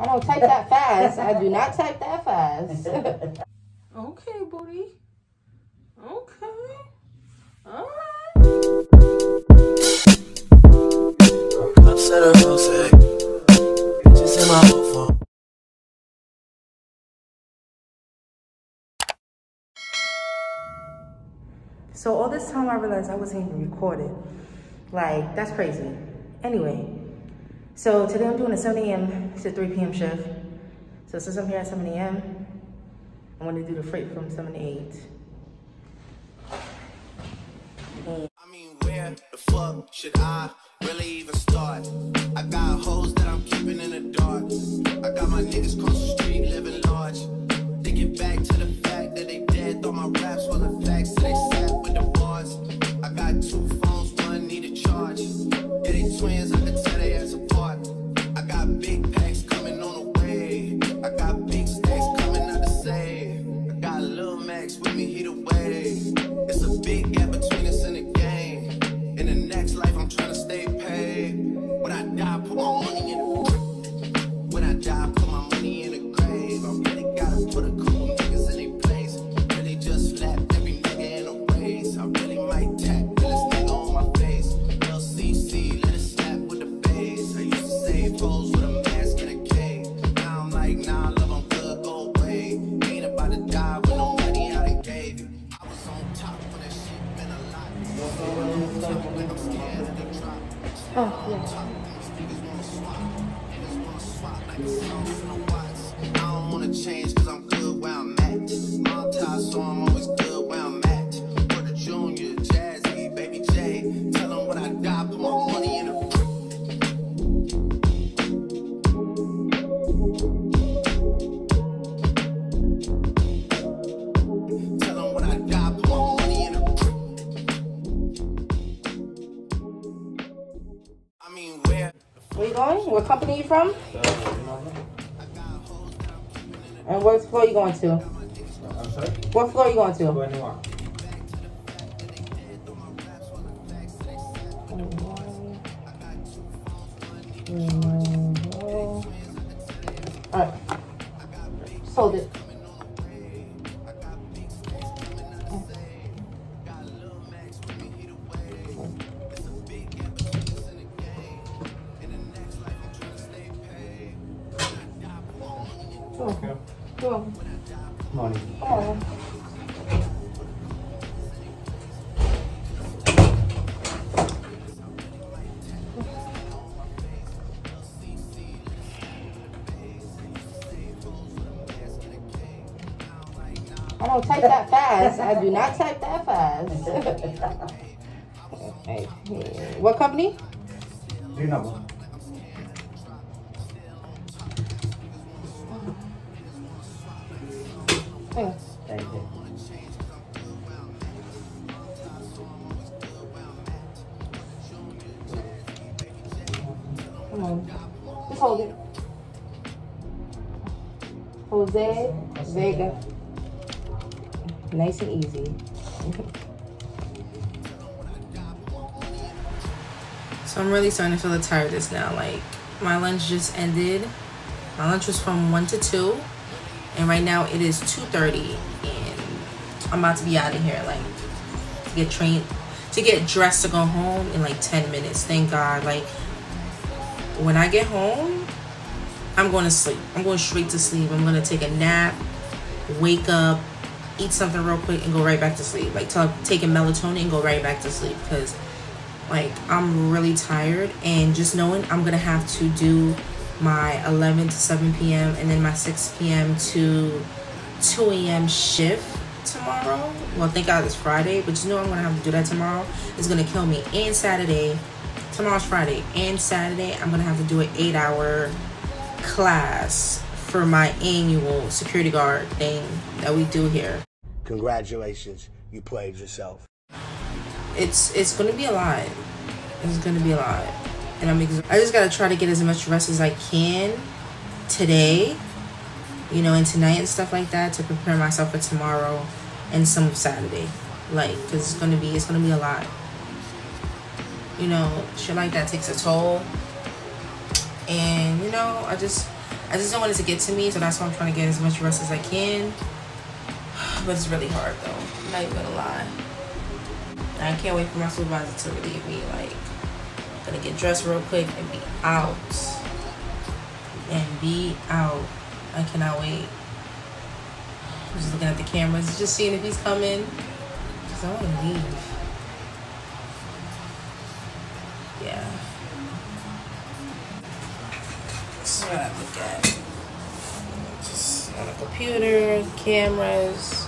I don't type that fast. I do not type that fast. okay, booty. Okay. All right. Upset a Jose. Bitches in my phone. So all this time I realized I wasn't even recorded. Like, that's crazy. Anyway, so today I'm doing a 7 a.m. to 3 p.m. shift. So since I'm here at 7 a.m., I want to do the freight from 7 to 8. I mean, where the fuck should I really even start? I got Max with me, he. It's a big gap between us and the game. In the next life, I'm trying to stay paid. When I die, put my money in the When I die, put my money in the grave. I really gotta put a couple niggas in their place. Really just slap every nigga in a race. I really might tap realest nigga on my face. LCC, let it slap with the bass. I used to save hoes where? You going? What company you from? And what floor you going to? I'm sorry? What floor you going to? 21. Mm-hmm. Alright. Sold it. Don't type that fast. I do not type that fast. Okay. What company? Three number. Yeah. Thank you. Come on. Just hold it. Jose Vega. Nice and easy. So I'm really starting to feel the tiredness now. Like my lunch just ended. My lunch was from one to two, and right now it is two thirty, and I'm about to be out of here. Like to get trained, to get dressed to go home in like ten minutes. Thank God. Like when I get home, I'm going to sleep. I'm going straight to sleep. I'm gonna take a nap, wake up, eat something real quick, and go right back to sleep. Like t- taking melatonin and go right back to sleep because like I'm really tired and just knowing I'm gonna have to do my 11 to 7 p.m. and then my 6 p.m. to 2 a.m. shift tomorrow. Well, thank God it's Friday, but you know I'm gonna have to do that tomorrow. It's gonna kill me. And Saturday, tomorrow's Friday, and Saturday I'm gonna have to do an eight-hour class for my annual security guard thing that we do here. Congratulations, you played yourself. it's it's gonna be a lot. It's gonna be a lot, and I'm. Ex- I just gotta try to get as much rest as I can today, you know, and tonight and stuff like that to prepare myself for tomorrow and some Saturday, like, cause it's gonna be it's gonna be a lot. You know, shit like that takes a toll, and you know, I just I just don't want it to get to me, so that's why I'm trying to get as much rest as I can. It's really hard though. I'm not even gonna lie. I can't wait for my supervisor to relieve me. Like, I'm gonna get dressed real quick and be out. And be out. I cannot wait. I'm just looking at the cameras, just seeing if he's coming. Cause I wanna leave. Yeah. That's what I look at. Just on a computer, cameras.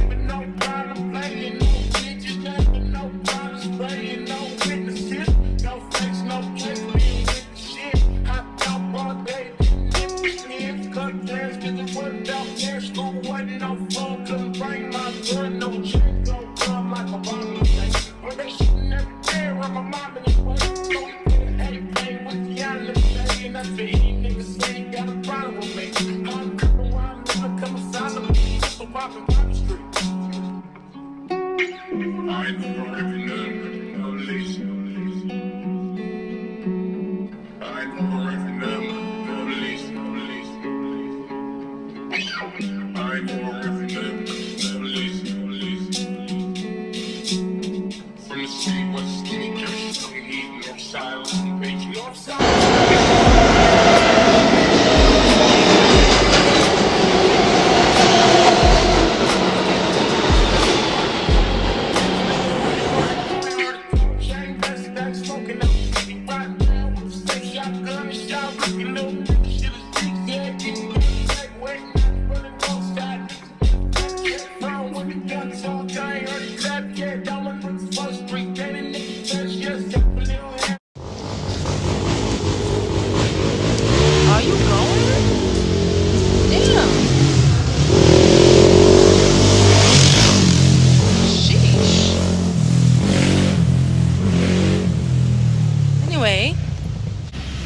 I ain't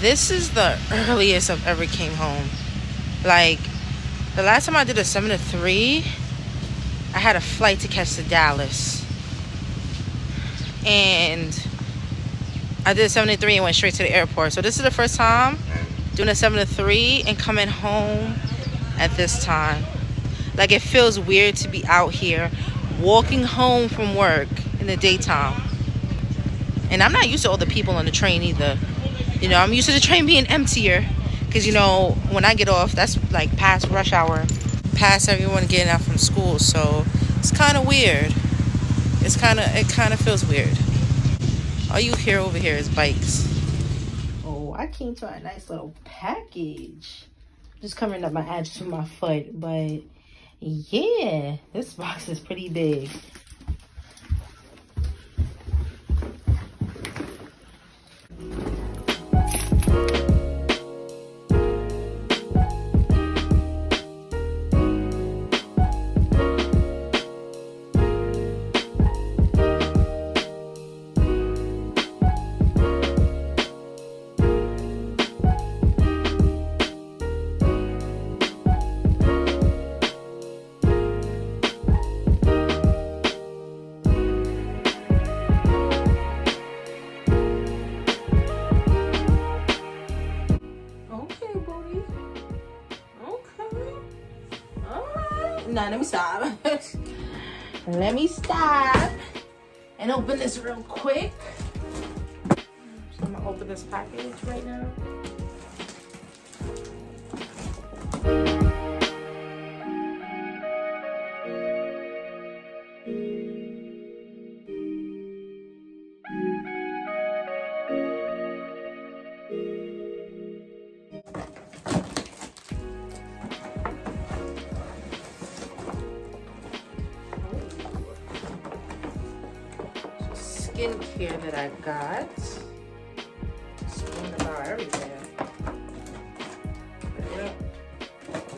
this is the earliest I've ever came home. Like, the last time I did a 7 to 3, I had a flight to catch to Dallas. And I did a 7 to 3 and went straight to the airport. So this is the first time doing a 7 to 3 and coming home at this time. Like it feels weird to be out here walking home from work in the daytime. And I'm not used to all the people on the train either. You know, I'm used to the train being emptier. Because, you know, when I get off, that's like past rush hour, past everyone getting out from school. So it's kind of weird. It's kind of, it kind of feels weird. All you hear over here is bikes. Oh, I came to a nice little package. Just covering up my edge to my foot, but yeah, this box is pretty big. Stop. let me stop and open this real quick. So I'm gonna open this package right now. Skincare that I got. Spoon about everything.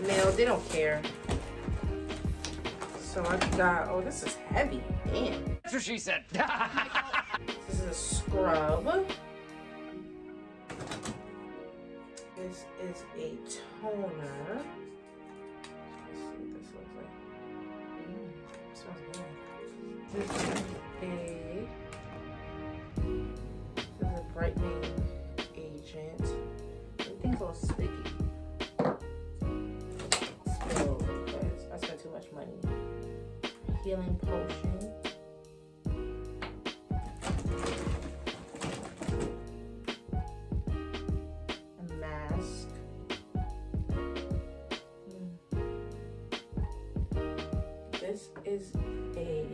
Male, they don't care. So I got, oh, this is heavy. Damn. That's what she said. This is a scrub. This is a toner. Let's see what this looks like. Mm, smells good. This All sticky. Because I spent too much money. Healing potion. a mask. Hmm. This is a